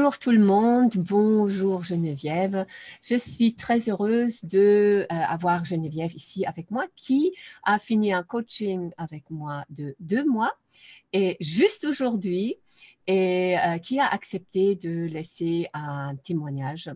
Bonjour tout le monde, bonjour Geneviève. Je suis très heureuse de euh, avoir Geneviève ici avec moi qui a fini un coaching avec moi de deux mois et juste aujourd'hui et euh, qui a accepté de laisser un témoignage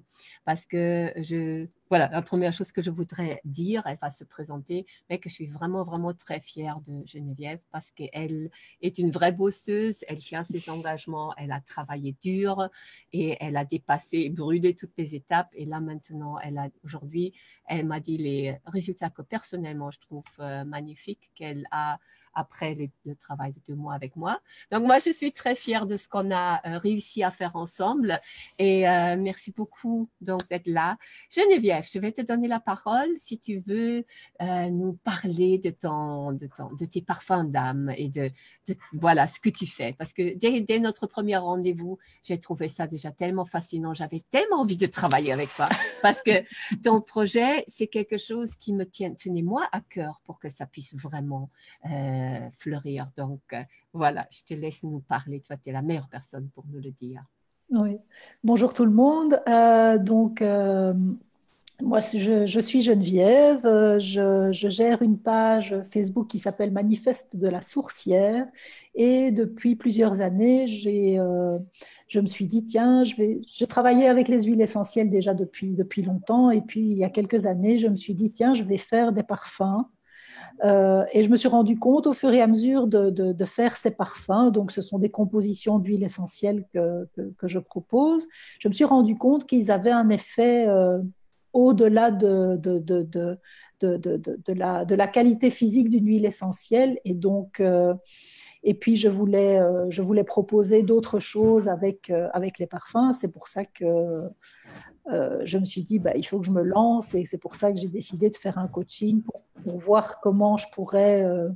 parce que je voilà, la première chose que je voudrais dire, elle va se présenter, mais que je suis vraiment, vraiment très fière de Geneviève parce qu'elle est une vraie bosseuse, elle tient ses engagements, elle a travaillé dur et elle a dépassé, brûlé toutes les étapes. Et là, maintenant, elle a aujourd'hui, elle m'a dit les résultats que personnellement je trouve euh, magnifiques qu'elle a après le travail de deux mois avec moi. Donc, moi, je suis très fière de ce qu'on a euh, réussi à faire ensemble et euh, merci beaucoup d'être là. Geneviève, je vais te donner la parole si tu veux euh, nous parler de, ton, de, ton, de tes parfums d'âme et de, voilà ce que tu fais. Parce que dès, notre premier rendez-vous, j'ai trouvé ça déjà tellement fascinant. J'avais tellement envie de travailler avec toi parce que ton projet, c'est quelque chose qui me tient, tenait moi à cœur pour que ça puisse vraiment euh, fleurir. Donc euh, voilà, je te laisse nous parler. Toi, tu es la meilleure personne pour nous le dire. Oui. Bonjour tout le monde. Donc, moi, je, suis Geneviève. Je, je, gère une page Facebook qui s'appelle Manifeste de la sourcière. Et depuis plusieurs années, j'ai, je me suis dit, tiens, je vais, je travaillais avec les huiles essentielles déjà depuis, depuis longtemps. Et puis, il y a quelques années, je me suis dit, tiens, je vais faire des parfums euh, et je me suis rendu compte au fur et à mesure de, de, faire ces parfums, donc ce sont des compositions d'huile essentielle que, que, je propose, je me suis rendu compte qu'ils avaient un effet euh, au-delà de, la, qualité physique d'une huile essentielle. Et donc, euh, et puis je voulais, je voulais proposer d'autres choses avec, avec les parfums. C'est pour ça que euh, je me suis dit, bah, il faut que je me lance et c'est pour ça que j'ai décidé de faire un coaching pour, voir comment je pourrais euh,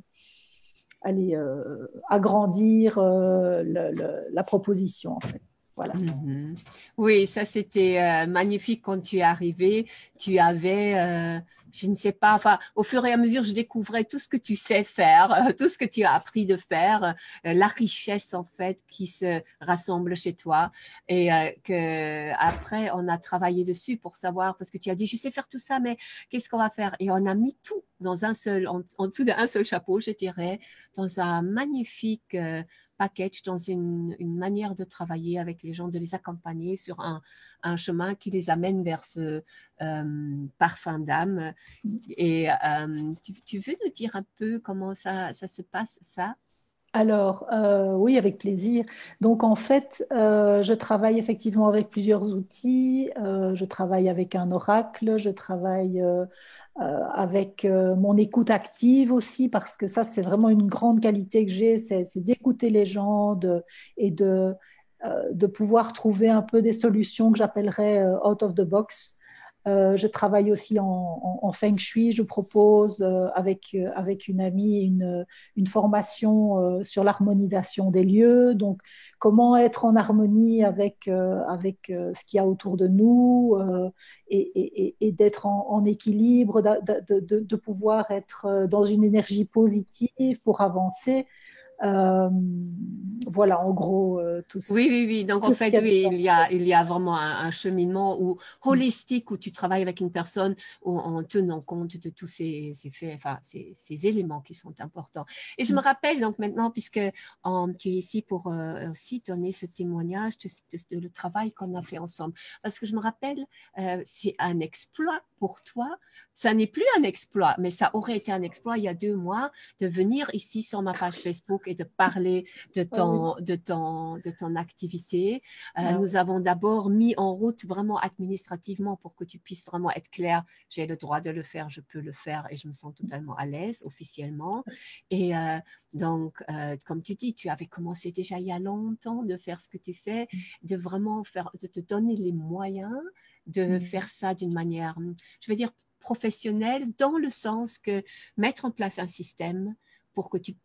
aller euh, agrandir la proposition en fait. Mhm. Oui, ça c'était magnifique quand tu es arrivé. Tu avais je ne sais pas, au fur et à mesure, je découvrais tout ce que tu sais faire, euh, tout ce que tu as appris de faire, euh, la richesse en fait qui se rassemble chez toi et euh, que après on a travaillé dessus pour savoir parce que tu as dit je sais faire tout ça, mais qu'est-ce qu'on va faire? Et on a mis tout dans un seul, en, dessous d'un seul chapeau, je dirais, dans un magnifique package, dans une, manière de travailler avec les gens, de les accompagner sur un, chemin qui les amène vers ce euh, parfum d'âme. Et euh, tu, veux nous dire un peu comment ça, ça se passe, ça? Alors, euh, oui, avec plaisir. Donc, en fait, je travaille effectivement avec plusieurs outils. je travaille avec un oracle, je travaille euh, avec euh, mon écoute active aussi, parce que ça, c'est vraiment une grande qualité que j'ai, c'est d'écouter les gens et de, euh, de pouvoir trouver un peu des solutions que j'appellerais out of the box. Euh, je travaille aussi en, feng shui. Je propose euh, avec, euh, avec une amie une, une formation sur l'harmonisation des lieux. Donc, comment être en harmonie avec, avec ce qu'il y a autour de nous et, d'être en, équilibre, de, pouvoir être dans une énergie positive pour avancer. Euh, voilà, en gros, euh, tout ça. Oui, oui, oui. Donc, en fait, oui, il, y a, il y a vraiment un, cheminement où, holistique où tu travailles avec une personne en tenant compte de tous ces, faits, enfin, ces, éléments qui sont importants. Et je me mm. rappelle donc maintenant, puisque tu es ici pour euh, aussi donner ce témoignage de, le travail qu'on a fait ensemble, parce que je me rappelle, c'est un exploit pour toi ça n'est plus un exploit, mais ça aurait été un exploit il y a deux mois de venir ici sur ma page Facebook et de parler de ah ton, de ton, de ton activité. Euh, ah nous avons d'abord mis en route vraiment administrativement pour que tu puisses vraiment être clair. J'ai le droit de le faire, je peux le faire et je me sens totalement à l'aise officiellement. Et euh, donc, euh, comme tu dis, tu avais commencé déjà il y a longtemps de faire ce que tu fais, de vraiment faire, de te donner les moyens de faire ça d'une manière, je veux dire, professionnel dans le sens que mettre en place un système pour que tu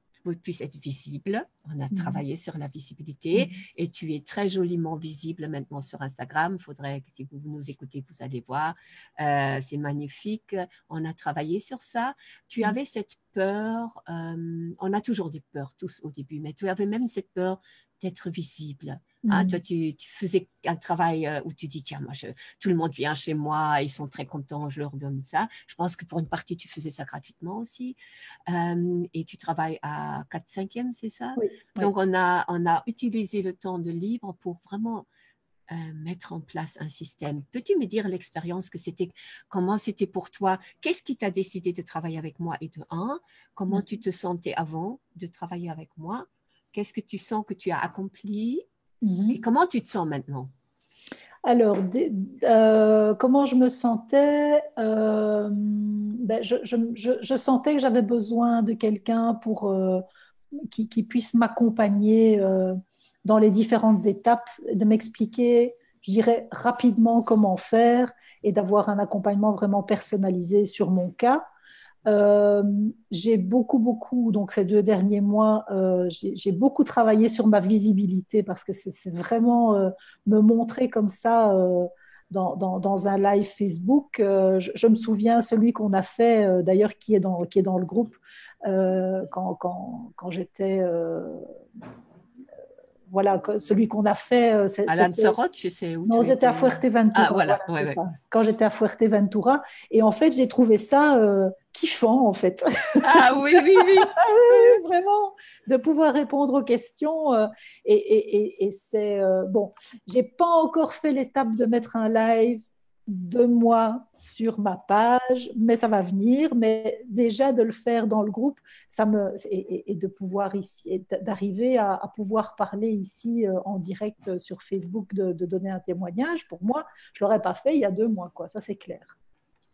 puisses être visible. On a mhm. travaillé sur la visibilité mhm. et tu es très joliment visible maintenant sur Instagram. Il faudrait que si vous nous écoutez, vous allez voir. Euh, c'est magnifique. On a travaillé sur ça. Tu mhm. avais cette peur. Euh, on a toujours des peurs tous au début, mais tu avais même cette peur d'être visible Hein, toi, tu, faisais un travail euh, où tu dis, tiens, moi, je, tout le monde vient chez moi, ils sont très contents, je leur donne ça. Je pense que pour une partie, tu faisais ça gratuitement aussi. Euh, et tu travailles à 4-5e, c'est ça? Oui, Donc, On, a, on a utilisé le temps de libre pour vraiment euh, mettre en place un système. Peux-tu me dire l'expérience que c'était, comment c'était pour toi? Qu'est-ce qui t'a décidé de travailler avec moi Et de un, comment mm. tu te sentais avant de travailler avec moi? Qu'est-ce que tu sens que tu as accompli? Mhm. Et comment tu te sens maintenant? Alors, euh, comment je me sentais euh, ben, je, sentais que j'avais besoin de quelqu'un pour euh, qui, puisse m'accompagner dans les différentes étapes, de m'expliquer, je dirais, rapidement comment faire et d'avoir un accompagnement vraiment personnalisé sur mon cas. Euh, j'ai beaucoup, beaucoup, donc ces deux derniers mois, euh, j'ai beaucoup travaillé sur ma visibilité parce que c'est vraiment euh, me montrer comme ça dans, dans, un live Facebook. Je, me souviens celui qu'on a fait, d'ailleurs, qui, est dans, qui est dans le groupe quand, quand, quand j'étais voilà, celui qu'on a fait. Euh, à Lanzarote, je sais où. Non, j'étais à Fuerteventura. Ah, voilà, Quand j'étais à Fuerteventura. Et en fait, j'ai trouvé ça euh, kiffant, en fait. Ah oui, oui, oui. Vraiment, de pouvoir répondre aux questions. Euh, et, et, et, c'est. bon, j'ai pas encore fait l'étape de mettre un live de moi sur ma page, mais ça va venir. Mais déjà de le faire dans le groupe, ça me et, de pouvoir ici, d'arriver à, pouvoir parler ici euh, en direct sur Facebook, de, donner un témoignage. Pour moi, je l'aurais pas fait il y a deux mois, quoi. Ça c'est clair.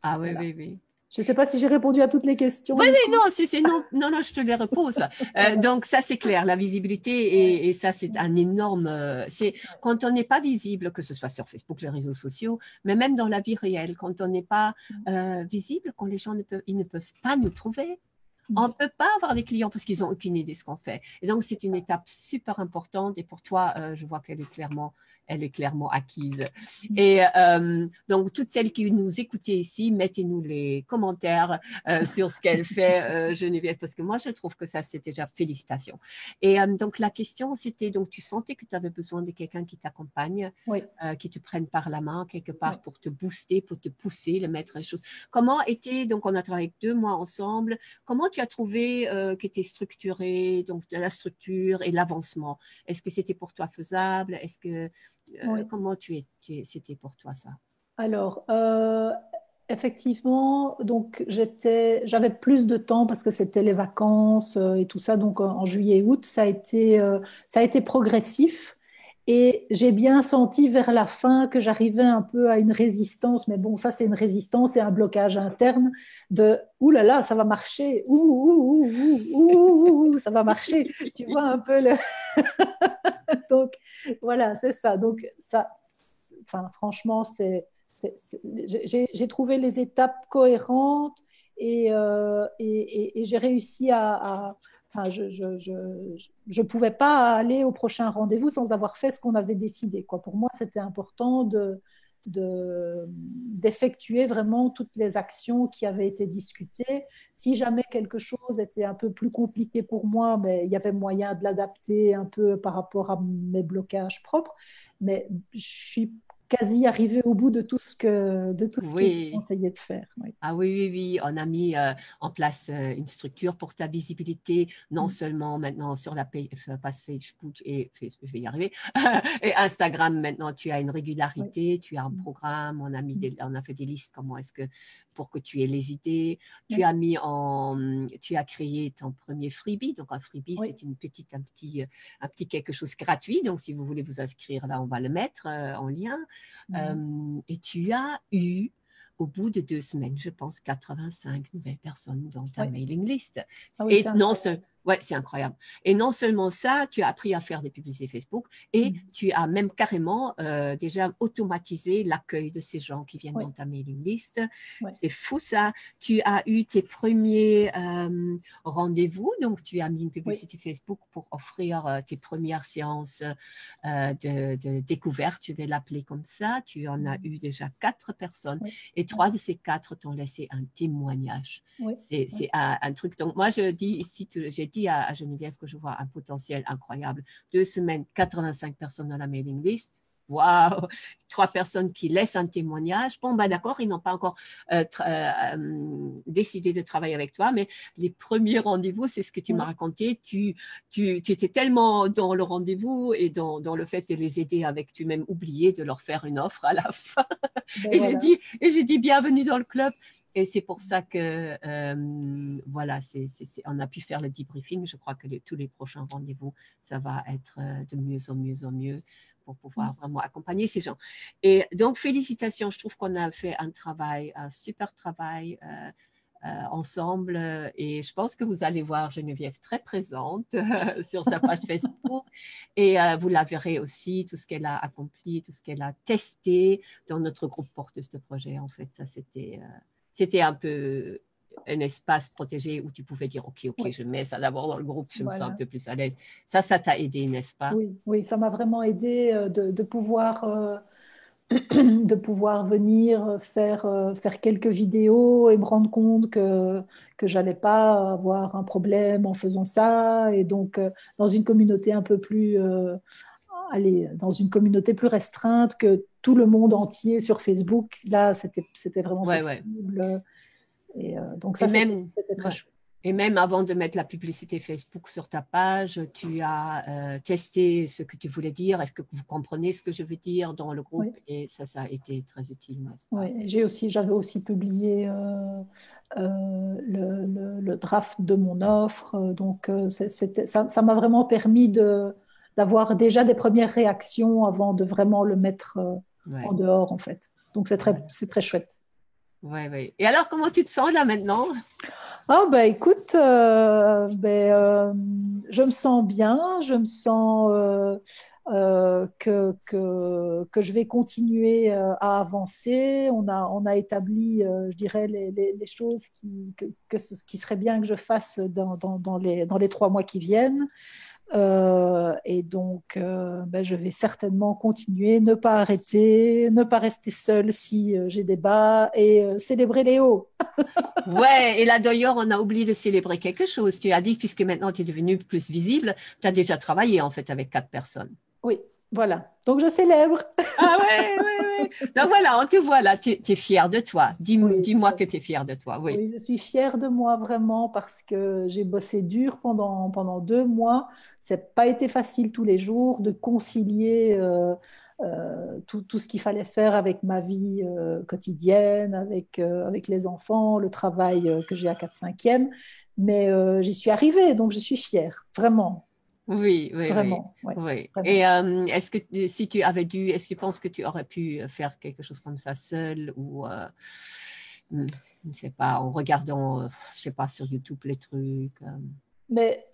Ah oui, oui, oui. Je ne sais pas si j'ai répondu à toutes les questions. Oui, oui, non, non, non, non, je te les repose. Euh, donc, ça, c'est clair, la visibilité, et, ça, c'est un énorme. Euh, c'est quand on n'est pas visible, que ce soit sur Facebook, les réseaux sociaux, mais même dans la vie réelle, quand on n'est pas euh, visible, quand les gens ne peuvent, ils ne peuvent pas nous trouver, on ne peut pas avoir des clients parce qu'ils n'ont aucune idée de ce qu'on fait. Et donc, c'est une étape super importante. Et pour toi, je vois qu'elle est clairement elle est clairement acquise. Mm. Et euh, donc, toutes celles qui nous écoutez ici, mettez-nous les commentaires euh, sur ce qu'elle fait, euh, Geneviève, parce que moi, je trouve que ça, c'est déjà félicitations. Et donc, la question, c'était, donc, tu sentais que tu avais besoin de quelqu'un qui t'accompagne, qui te prenne par la main quelque part pour te booster, pour te pousser, le mettre en chose. Comment était, donc, on a travaillé deux mois ensemble, comment tu as trouvé qu'était structuré, donc, de la structure et l'avancement? Est-ce que c'était pour toi faisable? Est-ce que euh, comment tu es, c'était pour toi ça? Alors, euh, effectivement, donc j'étais, j'avais plus de temps parce que c'était les vacances euh, et tout ça. Donc en, juillet et août, ça a été, ça a été progressif. Et j'ai bien senti vers la fin que j'arrivais un peu à une résistance, mais bon, ça c'est une résistance et un blocage interne de ouh là là, ça va marcher, ouh, ouh, ouh, ouh, ouh, ça va marcher. tu vois un peu le. Donc voilà, c'est ça. Donc ça, enfin, franchement, c'est, j'ai trouvé les étapes cohérentes et, euh, et, et, j'ai réussi à, Enfin, je ne je, je, pouvais pas aller au prochain rendez-vous sans avoir fait ce qu'on avait décidé. Quoi. Pour moi, c'était important de, d'effectuer vraiment toutes les actions qui avaient été discutées. Si jamais quelque chose était un peu plus compliqué pour moi, mais il y avait moyen de l'adapter un peu par rapport à mes blocages propres. Mais je suis quasi arrivé au bout de tout ce que de tout ce oui. conseillait de faire. Ah oui, oui, oui, on a mis euh, en place euh, une structure pour ta visibilité, non mm. seulement maintenant sur la page, Facebook et je vais y arriver, et Instagram. Maintenant, tu as une régularité, tu as un mm. programme, on a mis, mm. on a fait des listes. Comment est-ce que pour que tu aies les idées. Tu as mis en, tu as créé ton premier freebie. Donc un freebie, c'est une petite, un petit, un petit quelque chose gratuit. Donc si vous voulez vous inscrire là, on va le mettre euh, en lien. Euh, et tu as eu au bout de deux semaines, je pense, 85 nouvelles personnes dans ta mailing list. Ah et non, Ouais, c'est incroyable. Et non seulement ça, tu as appris à faire des publicités Facebook et mm. tu as même carrément euh, déjà automatisé l'accueil de ces gens qui viennent dans ta mailing list. C'est fou ça. Tu as eu tes premiers euh, rendez-vous, donc tu as mis une publicité Facebook pour offrir euh, tes premières séances de, découverte, tu vais l'appeler comme ça. Tu en as mm. eu déjà quatre personnes et trois de ces quatre t'ont laissé un témoignage. C'est un, un, truc. Donc moi, je dis ici, j'ai dit dit à, Geneviève que je vois un potentiel incroyable. Deux semaines, 85 personnes dans la mailing list waouh, trois personnes qui laissent un témoignage. Bon, bah d'accord, ils n'ont pas encore euh, euh, décidé de travailler avec toi, mais les premiers rendez-vous, c'est ce que tu m'as raconté. Tu, tu, tu, étais tellement dans le rendez-vous et dans, dans, le fait de les aider avec, tu même oublié de leur faire une offre à la fin. Ben et j'ai dit, et j'ai dit bienvenue dans le club. Et c'est pour ça que, euh, voilà, on a pu faire le debriefing. Je crois que tous les prochains rendez-vous, ça va être de mieux en mieux en mieux pour pouvoir vraiment accompagner ces gens. Et donc, félicitations, je trouve qu'on a fait un travail, un super travail. Euh, euh, ensemble et je pense que vous allez voir Geneviève très présente sur sa page Facebook et euh, vous la verrez aussi tout ce qu'elle a accompli, tout ce qu'elle a testé dans notre groupe porteuse de projet en fait ça c'était c'était un peu un espace protégé où tu pouvais dire ok ok je mets ça d'abord dans le groupe je me sens un peu plus à l'aise. Ça ça t'a aidé n'est-ce pas? Oui oui ça m'a vraiment aidé euh, de, de pouvoir euh, de pouvoir venir faire euh, faire quelques vidéos et me rendre compte que que j'allais pas avoir un problème en faisant ça. Et donc dans une communauté un peu plus aller dans une communauté plus restreinte que tout le monde entier sur Facebook là c'était vraiment possible et euh, donc ça, c'était très chouette. Et même avant de mettre la publicité Facebook sur ta page, tu as euh, testé ce que tu voulais dire. Est-ce que vous comprenez ce que je veux dire dans le groupe? Et ça, ça a été très utile. Oui, j'ai aussi, j'avais aussi publié euh, le, le, draft de mon offre. Donc, ça m'a vraiment permis de, d'avoir déjà des premières réactions avant de vraiment le mettre en dehors, en fait. Donc, c'est très, c'est très chouette. Oui, oui. Et alors, comment tu te sens là maintenant? Oh, bah écoute, euh, ben, euh, je me sens bien, je me sens euh, que, que, que, je vais continuer à avancer. On a, on a établi, je dirais, les, les, les choses qui, que, que, qui serait bien que je fasse dans, dans, dans, les, dans les trois mois qui viennent. Euh, et donc, euh, ben, je vais certainement continuer, ne pas arrêter, ne pas rester seule si euh, j'ai des bas et célébrer les hauts. ouais, et là d'ailleurs, on a oublié de célébrer quelque chose. Tu as dit, puisque maintenant tu es devenue plus visible, tu as déjà travaillé en fait avec quatre personnes. Oui, voilà. Donc je célèbre. Ah ouais, ouais, ouais. Donc voilà, on te voit là, tu es, fière de toi. Dis-moi que tu es fière de toi. Oui. oui. je suis fière de moi vraiment parce que j'ai bossé dur pendant, pendant deux mois. Ça n'a pas été facile tous les jours de concilier euh, euh, tout, tout, ce qu'il fallait faire avec ma vie euh, quotidienne, avec, avec les enfants, le travail que j'ai à 4-5e. Mais j'y suis arrivée, donc je suis fière, vraiment. Oui, oui, Vraiment, oui. Et euh, est-ce que si tu avais dû, est-ce que tu penses que tu aurais pu faire quelque chose comme ça seul ou euh, hmm, je ne sais pas, en regardant, euh, je sais pas, sur YouTube les trucs Mais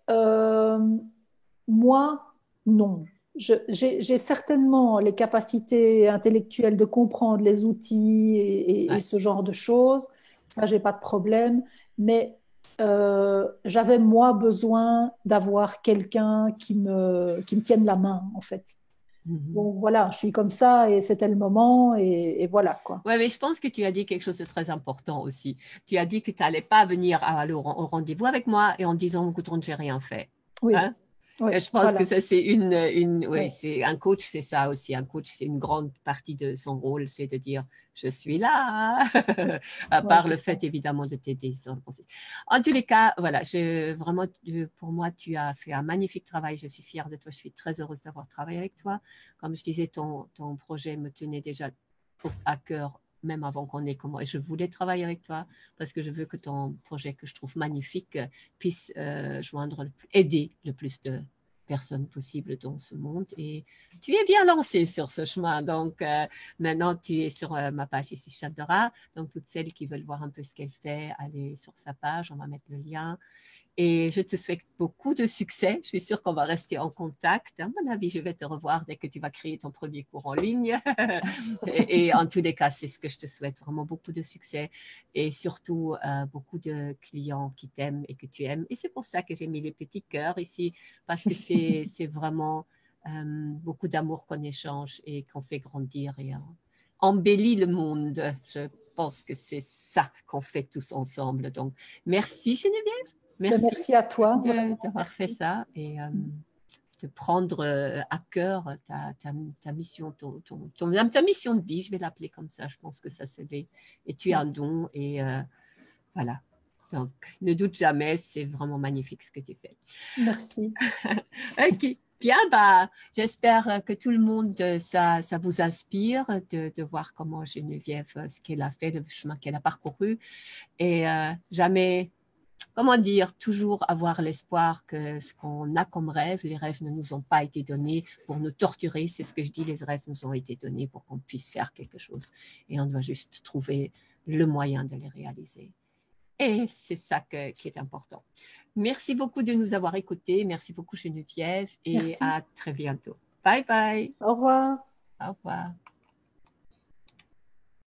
moi, non. J'ai certainement les capacités intellectuelles de comprendre les outils et, et ce genre de choses. Ça, j'ai pas de problème. Mais euh, j'avais moi besoin d'avoir quelqu'un qui me, qui me tienne la main, en fait. Mhm. Donc voilà, je suis comme ça et c'était le moment et, voilà quoi. Oui, mais je pense que tu as dit quelque chose de très important aussi. Tu as dit que tu n'allais pas venir à, au rendez-vous avec moi et en disant écoute, on j'ai rien fait. Oui. Hein? Je pense que ça, c'est une, une oui, c'est un coach, c'est ça aussi. Un coach, c'est une grande partie de son rôle, c'est de dire je suis là, à part le fait évidemment de t'aider. En tous les cas, voilà, je, vraiment, pour moi, tu as fait un magnifique travail. Je suis fière de toi. Je suis très heureuse d'avoir travaillé avec toi. Comme je disais, ton, ton projet me tenait déjà à cœur même avant qu'on ait comment. Je voulais travailler avec toi parce que je veux que ton projet, que je trouve magnifique, puisse euh, joindre, aider le plus de personnes possibles dans ce monde. Et tu es bien lancé sur ce chemin. Donc, euh, maintenant, tu es sur euh, ma page ici, Chandra. Donc, toutes celles qui veulent voir un peu ce qu'elle fait, allez sur sa page. On va mettre le lien. Et je te souhaite beaucoup de succès. Je suis sûre qu'on va rester en contact. À mon avis, je vais te revoir dès que tu vas créer ton premier cours en ligne. et, en tous les cas, c'est ce que je te souhaite. Vraiment beaucoup de succès et surtout euh, beaucoup de clients qui t'aiment et que tu aimes. Et c'est pour ça que j'ai mis les petits cœurs ici parce que c'est vraiment euh, beaucoup d'amour qu'on échange et qu'on fait grandir et embellit le monde. Je pense que c'est ça qu'on fait tous ensemble. Donc, merci Geneviève. Ben, merci, à toi d'avoir fait ça et de prendre à cœur ta, ta, mission, ton, ton, ta mission de vie, je vais l'appeler comme ça, je pense que ça c'est Et tu as un don et voilà. Donc, ne doute jamais, c'est vraiment magnifique ce que tu fais. Merci. ok. Bien, bah, j'espère que tout le monde, euh, ça, ça vous inspire de, de voir comment Geneviève, euh, ce qu'elle a fait, le chemin qu'elle a parcouru. Et euh, jamais, comment dire, toujours avoir l'espoir que ce qu'on a comme rêve, les rêves ne nous ont pas été donnés pour nous torturer. C'est ce que je dis, les rêves nous ont été donnés pour qu'on puisse faire quelque chose. Et on doit juste trouver le moyen de les réaliser. Et c'est ça qui est important. Merci beaucoup de nous avoir écoutés. Merci beaucoup Geneviève et à très bientôt. Bye bye. Au revoir. Au revoir.